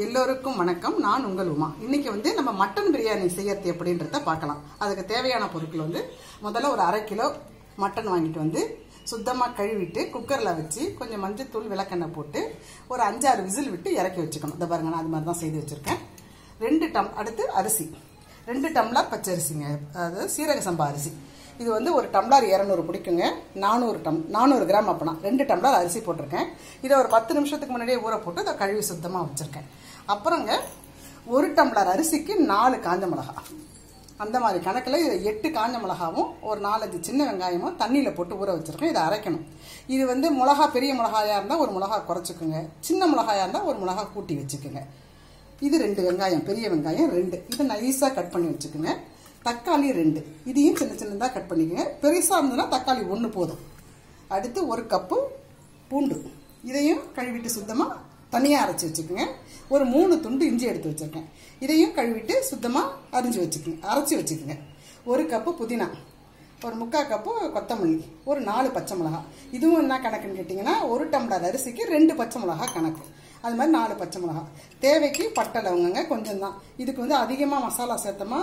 எல்லோருக்கும் வணக்கம். நான் உங்கள் உமா. இன்னைக்கு வந்து நம்ம மட்டன் பிரியாணி செய்யறது எப்படின்றத பார்க்கலாம். அதுக்கு தேவையான பொருட்கள் வந்து முதல்ல ஒரு அரை கிலோ மட்டன் வாங்கிட்டு வந்து சுத்தமாக கழுவிட்டு குக்கரில் வச்சு கொஞ்சம் மஞ்சத்தூள் விளக்கெண்ணெய் போட்டு ஒரு அஞ்சாறு விசில் விட்டு இறக்கி வச்சுக்கணும். இந்த பாருங்க நான் அது மாதிரி தான் செய்து வச்சுருக்கேன். ரெண்டு டம் அடுத்து அரிசி. ரெண்டு டம்ளர் பச்சரிசிங்க. அதாவது சீரக சம்பா அரிசி. இது வந்து ஒரு டம்ளர் இரநூறு பிடிக்குங்க. நானூறு டம் நானூறு கிராம் அப்பனா. ரெண்டு டம்ளர் அரிசி போட்டிருக்கேன். இதை ஒரு பத்து நிமிஷத்துக்கு முன்னாடியே ஊற போட்டு அதை கழுவி சுத்தமாக வச்சுருக்கேன். அப்புறங்க ஒரு டம்ளர் அரிசிக்கு நாலு காஞ்ச மிளகா. அந்த மாதிரி கணக்கில் எட்டு காஞ்ச மிளகாவும் ஒரு நாலஞ்சு சின்ன வெங்காயமும் தண்ணியில் போட்டு ஊற வச்சுருக்கேன் இதை அரைக்கணும். இது வந்து மிளகா பெரிய மிளகாயாக இருந்தால் ஒரு மிளகா குறைச்சிக்கோங்க. சின்ன மிளகாயாக இருந்தால் ஒரு மிளகா கூட்டி வச்சுக்கோங்க. இது ரெண்டு வெங்காயம் பெரிய வெங்காயம் ரெண்டு. இதை நைஸாக கட் பண்ணி வச்சுக்கோங்க. தக்காளி ரெண்டு. இதையும் சின்ன சின்னதாக கட் பண்ணிக்கோங்க. பெருசாக இருந்ததுன்னா தக்காளி ஒன்று போதும். அடுத்து ஒரு கப்பு பூண்டு. இதையும் கழுவிட்டு சுத்தமாக தனியாக அரைச்சி வச்சுக்கோங்க. ஒரு மூணு துண்டு இஞ்சி எடுத்து வச்சுருக்கேன். இதையும் கழுவிட்டு சுத்தமாக அரிஞ்சு வச்சுக்கோங்க. அரைச்சி வச்சுக்கோங்க. ஒரு கப்பு புதினா ஒரு முக்கால் கப்பு கொத்தமல்லி ஒரு நாலு பச்சை மிளகா. இதுவும் என்ன கணக்குன்னு கேட்டிங்கன்னா ஒரு டம்ளர் அரிசிக்கு ரெண்டு பச்சை மிளகா கணக்கு. அது மாதிரி நாலு பச்சை மிளகா. தேவைக்கு பட்டை லவங்கங்க கொஞ்சம் தான். இதுக்கு வந்து அதிகமாக மசாலா சேர்த்தோமா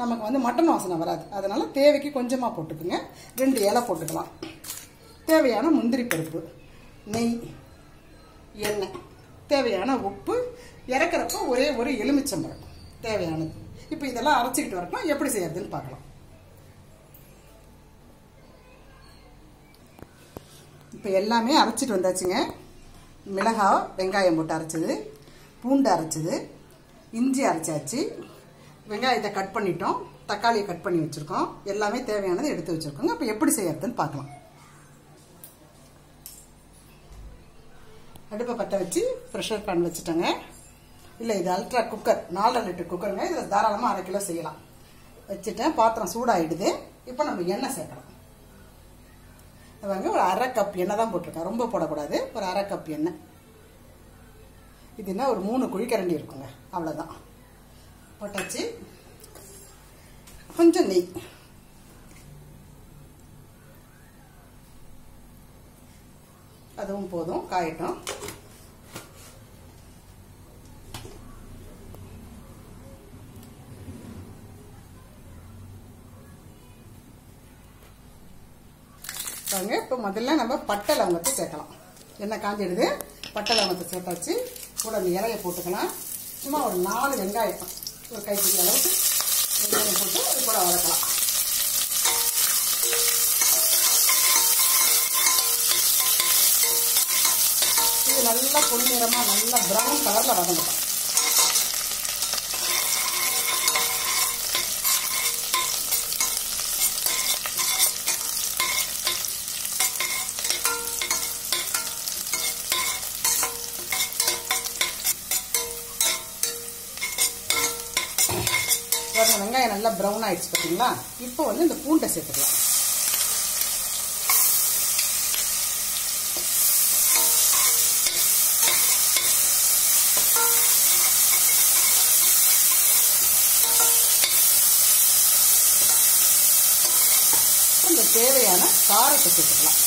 நமக்கு வந்து மட்டன் வாசனை வராது. அதனால தேவைக்கு கொஞ்சமாக போட்டுக்குங்க. ரெண்டு இலை போட்டுக்கலாம். தேவையான முந்திரி பருப்பு நெய் எண்ணெய். தேவையான உப்பு இறக்குறப்போ ஒரே ஒரு எலுமிச்சம்பழம் தேவையானது. இப்போ இதெல்லாம் அரைச்சிக்கிட்டு வரட்டும். எப்படி செய்யறதுன்னு பார்க்கலாம். இப்போ எல்லாமே அரைச்சிட்டு வந்தாச்சுங்க. மிளகா வெங்காயம் போட்டு அரைச்சது பூண்டு அரைச்சது இஞ்சி அரைச்சாச்சு. வெங்காயத்தை கட் பண்ணிட்டோம். தக்காளியை கட் பண்ணி வச்சுருக்கோம். எல்லாமே தேவையானது எடுத்து வச்சுருக்கோங்க. இப்போ எப்படி செய்யறதுன்னு பார்க்கலாம். அடுப்பை பற்ற வச்சு ப்ரெஷர் பேன் வச்சுட்டேங்க. இல்லை இது அல்ட்ரா குக்கர் நாலரை லிட்டர் குக்கருங்க இதில் தாராளமாக அரை கிலோ செய்யலாம். வச்சுட்டேன். பாத்திரம் சூடாகிடுது இப்போ நம்ம எண்ணெய் சேர்க்கலாம். வாங்க ஒரு அரை கப் எண்ணெய் தான் போட்டிருக்கேன். ரொம்ப போடக்கூடாது. ஒரு அரை கப் எண்ணெய். இது என்ன ஒரு மூணு குழிக்கரண்டி இருக்குங்க. அவ்வளோதான் போட்டாச்சு. கொஞ்சம் நெய். அதுவும் போதும் காயட்டும். பாருங்க இப்போ முதல்ல நம்ம பட்டை லவங்கத்தை சேர்க்கலாம். என்ன காஞ்சிடுது? பட்டை லவங்கத்தை சேர்த்தாச்சு. கூட அந்த இலையை போட்டுக்கலாம். சும்மா ஒரு நாலு வெங்காயம் ஒரு கைப்பிடி அளவுக்கு வெங்காயம் போட்டு அது கூட வளர்க்கலாம் இது நல்லா பொன்னிறமாக நல்லா ப்ரௌன் கலரில் வதங்கட்டும். வெங்காயம் நல்லா ப்ரௌன் ஆயிடுச்சு பார்த்தீங்களா இப்போ வந்து இந்த பூண்டை சேர்த்துக்கலாம் இந்த தேவையான காரத்தை சேர்த்துக்கலாம்.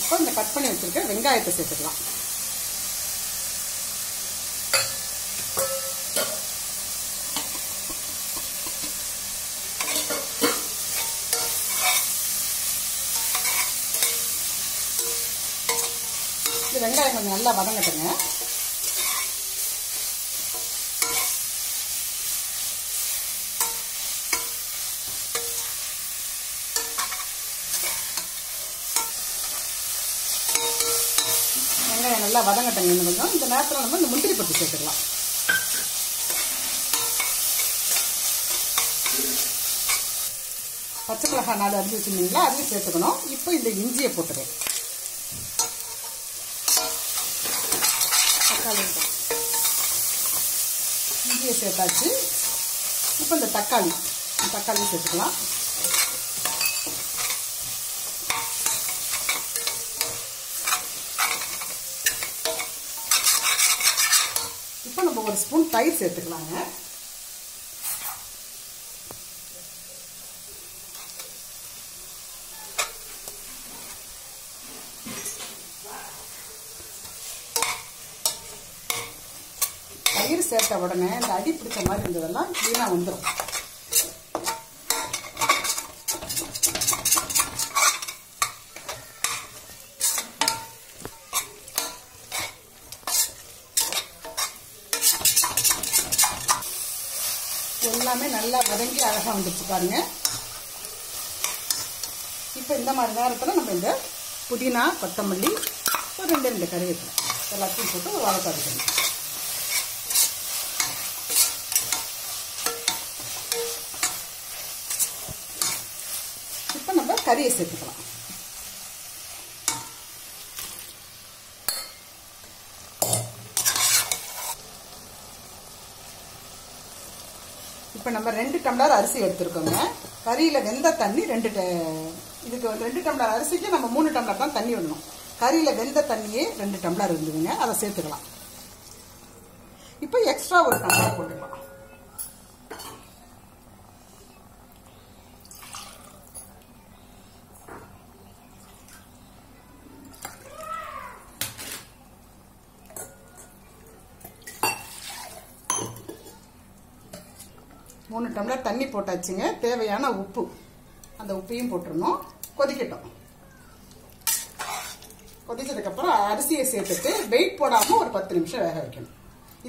இப்போ இந்த கட் பண்ணி வச்சிருக்க வெங்காயத்தை சேர்த்துக்கலாம். இது வெங்காயம் கொஞ்சம் நல்லா வதங்கட்டுங்க. வெங்காயம் நல்லா வதங்கட்டுங்க இன்னும் கொஞ்சம். இந்த நேரத்தில் நம்ம இந்த முந்திரி பருப்பு சேர்த்துக்கலாம். பச்சை மிளகாய் நாலு அரிஞ்சு வச்சுருந்தீங்களா? அதையும் சேர்த்துக்கணும். இப்போ இந்த இஞ்சியை போட்டுருவேன் தக்காளியும் இஞ்சியை சேர்த்தாச்சு. இப்போ இந்த தக்காளி தக்காளி சேர்த்துக்கலாம். இப்போ நம்ம ஒரு ஸ்பூன் தயிர் சேர்த்துக்கலாங்க. சேர்த்த உடனே இந்த அடி பிடிச்ச மாதிரி இருந்ததெல்லாம் வீணாக வந்துடும் எல்லாமே நல்லா வதங்கி அழகாக வந்துச்சு பாருங்க. இப்போ இந்த மாதிரி நேரத்தில் நம்ம இந்த புதினா கொத்தமல்லி ஒரு ரெண்டு ரெண்டு கருவேப்பிலை எல்லாத்தையும் போட்டு ஒரு வதக்க வைக்கணும் இப்போ நம்ம கறியை சேர்த்துக்கலாம். இப்போ நம்ம ரெண்டு டம்ளர் அரிசி எடுத்துருக்கோங்க. கறியில் வெந்த தண்ணி ரெண்டு இதுக்கு ரெண்டு டம்ளர் அரிசிக்கு நம்ம மூணு டம்ளர் தான் தண்ணி விடணும். கறியில் வெந்த தண்ணியே ரெண்டு டம்ளர் இருந்ததுங்க அதை சேர்த்துக்கலாம். இப்போ எக்ஸ்ட்ரா ஒரு டம்ளர் போட்டுக்கலாம். மூணு டம்ளர் தண்ணி போட்டாச்சுங்க. தேவையான உப்பு. அந்த உப்பையும் போட்டுருணும் கொதிக்கட்டும். கொதிச்சதுக்கப்புறம் அரிசியை சேர்த்துட்டு வெயிட் போடாமல் ஒரு பத்து நிமிஷம் வேக வைக்கணும்.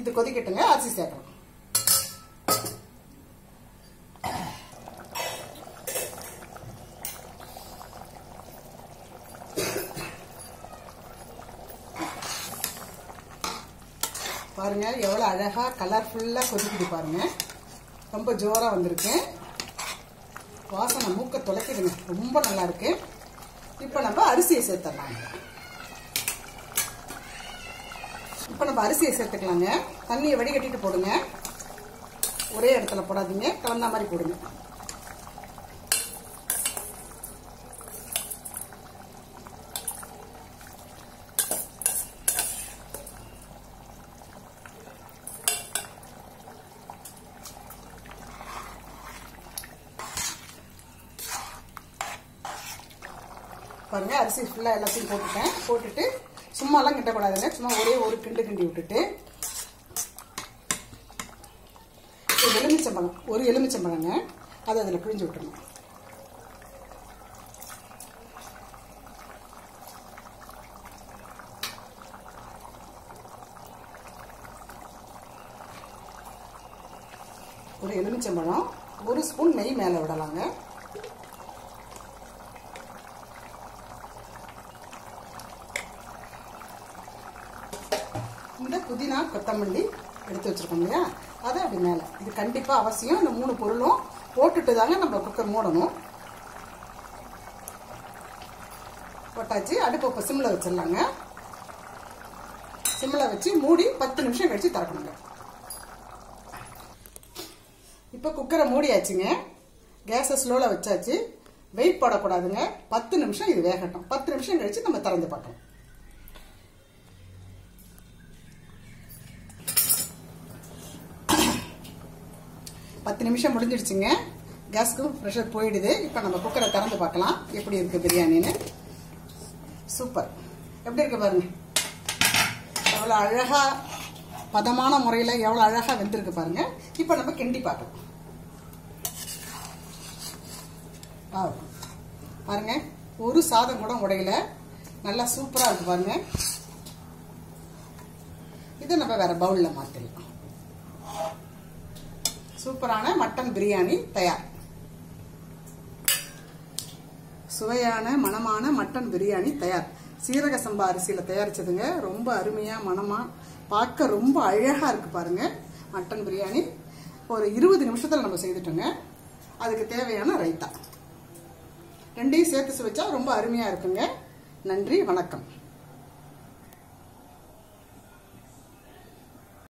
இது கொதிக்கட்டுங்க. அரிசி சேர்க்கணும். பாருங்க எவ்வளோ அழகாக கலர்ஃபுல்லாக கொதிக்குது பாருங்க. ரொம்ப ஜோராக வந்திருக்கு. வாசனை மூக்க தொலைக்குதுங்க. ரொம்ப நல்லா இருக்கு. இப்போ நம்ம அரிசியை சேர்த்துடலாங்க இப்போ நம்ம அரிசியை சேர்த்துக்கலாங்க. தண்ணியை வடிகட்டிட்டு போடுங்க. ஒரே இடத்துல போடாதீங்க. கலந்த மாதிரி போடுங்க. பாருங்க அரிசி ஃபுல்லாக எல்லாத்தையும் போட்டுட்டேன். போட்டுட்டு சும்மாலாம் கிண்டக்கூடாதுங்க சும்மா ஒரே ஒரு கிண்டு கிண்டி விட்டுட்டு. ஒரு எலுமிச்சம்பழம் ஒரு எலுமிச்சம்பழங்க. அதை அதில் பிழிஞ்சு விட்டுருணும் ஒரு எலுமிச்சம்பழம் ஒரு ஸ்பூன் நெய் மேலே விடலாங்க. இந்த புதினா கொத்தமல்லி எடுத்து வச்சிருக்கோம் இல்லையா? அதை அப்படி மேலே. இது கண்டிப்பாக அவசியம். இந்த மூணு பொருளும் போட்டுட்டு தாங்க நம்ம குக்கர் மூடணும். போட்டாச்சு. அடுப்பு இப்போ சிம்மில் வச்சிடலாங்க. சிம்மில் வச்சு மூடி பத்து நிமிஷம் கழிச்சு திறக்கணுங்க. இப்போ குக்கரை மூடியாச்சுங்க. கேஸை ஸ்லோவில் வச்சாச்சு. வெயிட் போடக்கூடாதுங்க. பத்து நிமிஷம் இது வேகட்டும். பத்து நிமிஷம் கழிச்சு நம்ம திறந்து பார்க்கலாம். பத்து நிமிஷம் முடிஞ்சிடுச்சுங்க. கேஸ்க்கு ப்ரெஷர் போயிடுது. இப்போ நம்ம குக்கரை திறந்து பார்க்கலாம். எப்படி இருக்கு பிரியாணின்னு. சூப்பர். எப்படி இருக்கு பாருங்க. எவ்வளோ அழகா பதமான முறையில் எவ்வளோ அழகாக வெந்திருக்கு பாருங்க. இப்போ நம்ம கிண்டி பார்க்கலாம். ஆ பாருங்க. ஒரு சாதம் கூட உடையல. நல்லா சூப்பராக இருக்கு பாருங்க. இதை நம்ம வேற பவுலில் மாற்றிடலாம் சூப்பரான மட்டன் பிரியாணி தயார். சுவையான மணமான மட்டன் பிரியாணி தயார். சீரக சம்பா அரிசியில் தயாரிச்சதுங்க. ரொம்ப அருமையாக மணமாக பார்க்க ரொம்ப அழகாக இருக்கு பாருங்க மட்டன் பிரியாணி. ஒரு இருபது நிமிஷத்தில் நம்ம செய்துட்டோங்க. அதுக்கு தேவையான ரைத்தா. ரெண்டையும் சேர்த்து சுவைச்சா ரொம்ப அருமையாக இருக்குங்க. நன்றி வணக்கம்.